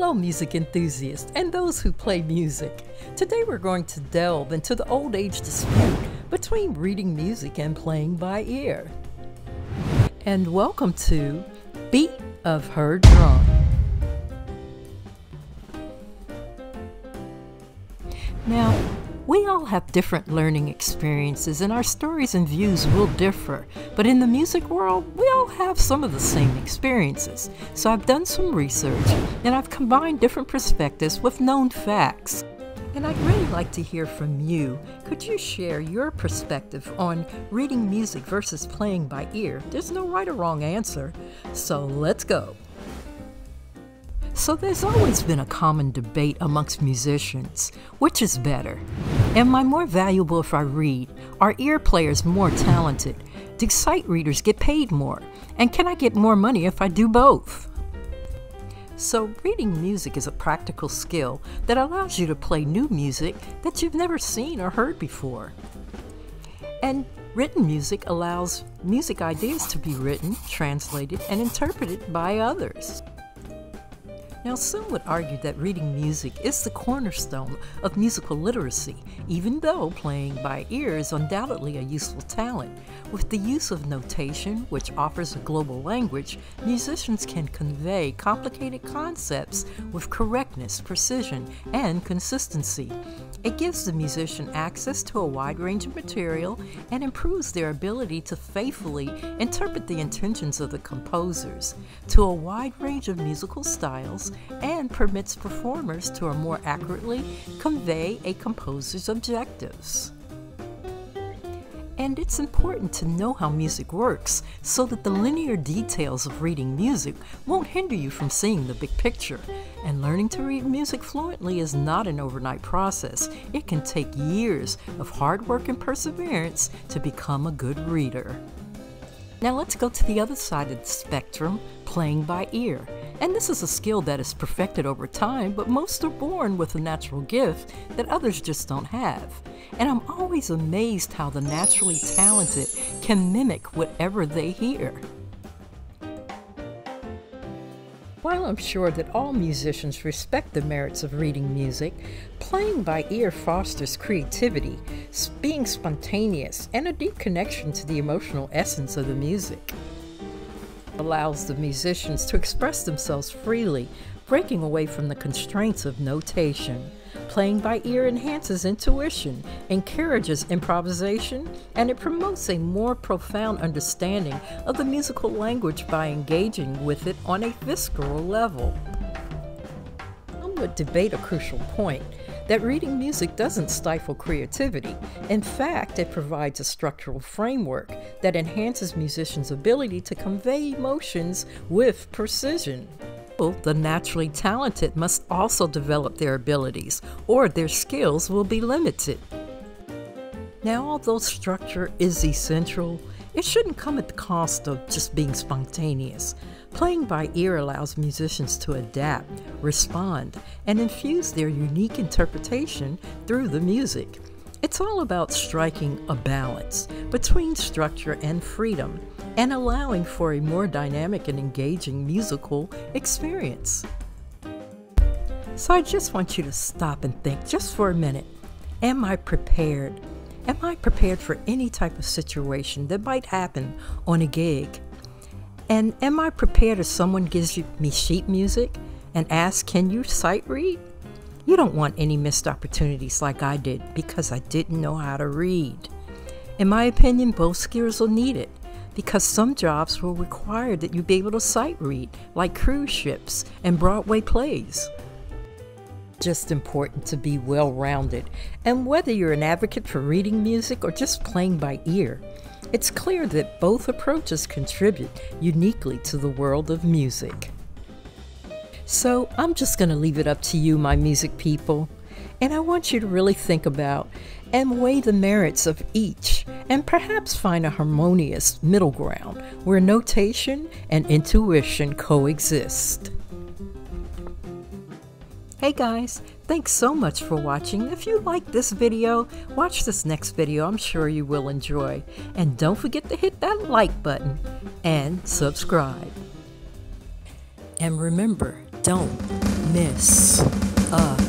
Hello, music enthusiasts and those who play music. Today we're going to delve into the old age dispute between reading music and playing by ear. And welcome to Beat of Her Drum. Now, we all have different learning experiences, and our stories and views will differ. But in the music world, we all have some of the same experiences. So I've done some research, and I've combined different perspectives with known facts. And I'd really like to hear from you. Could you share your perspective on reading music versus playing by ear? There's no right or wrong answer. So let's go. So there's always been a common debate amongst musicians. Which is better? Am I more valuable if I read? Are ear players more talented? Do sight readers get paid more? And can I get more money if I do both? So, reading music is a practical skill that allows you to play new music that you've never seen or heard before. And written music allows music ideas to be written, translated, and interpreted by others. Now, some would argue that reading music is the cornerstone of musical literacy, even though playing by ear is undoubtedly a useful talent. With the use of notation, which offers a global language, musicians can convey complicated concepts with correctness, precision, and consistency. It gives the musician access to a wide range of material and improves their ability to faithfully interpret the intentions of the composers to a wide range of musical styles and permits performers to more accurately convey a composer's objectives. And it's important to know how music works so that the linear details of reading music won't hinder you from seeing the big picture. And learning to read music fluently is not an overnight process. It can take years of hard work and perseverance to become a good reader. Now let's go to the other side of the spectrum, playing by ear. And this is a skill that is perfected over time, but most are born with a natural gift that others just don't have. And I'm always amazed how the naturally talented can mimic whatever they hear. While I'm sure that all musicians respect the merits of reading music, playing by ear fosters creativity, being spontaneous, and a deep connection to the emotional essence of the music allows the musicians to express themselves freely, breaking away from the constraints of notation. Playing by ear enhances intuition, encourages improvisation, and it promotes a more profound understanding of the musical language by engaging with it on a visceral level. Some would debate a crucial point that reading music doesn't stifle creativity. In fact, it provides a structural framework that enhances musicians' ability to convey emotions with precision. The naturally talented must also develop their abilities, or their skills will be limited. Now, although structure is essential, it shouldn't come at the cost of just being spontaneous. Playing by ear allows musicians to adapt, respond, and infuse their unique interpretation through the music. It's all about striking a balance between structure and freedom and allowing for a more dynamic and engaging musical experience. So I just want you to stop and think just for a minute. Am I prepared? Am I prepared for any type of situation that might happen on a gig? And am I prepared if someone gives me sheet music and asks, Can you sight read? You don't want any missed opportunities like I did because I didn't know how to read. In my opinion, both skills are needed because some jobs will require that you be able to sight read, like cruise ships and Broadway plays. Just important to be well rounded, and whether you're an advocate for reading music or just playing by ear, it's clear that both approaches contribute uniquely to the world of music. So I'm just going to leave it up to you, my music people, and I want you to really think about and weigh the merits of each and perhaps find a harmonious middle ground where notation and intuition coexist. Hey guys, thanks so much for watching. If you like this video, watch this next video. I'm sure you will enjoy. And don't forget to hit that like button and subscribe. And remember, don't miss a